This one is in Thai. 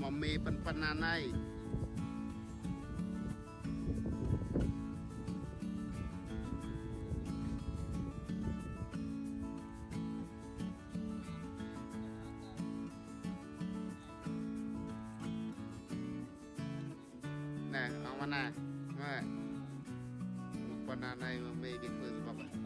มอมเมปันปันนาในน่เอามานะว่าปันนาในมอมเมกินเพื่อนสบาบ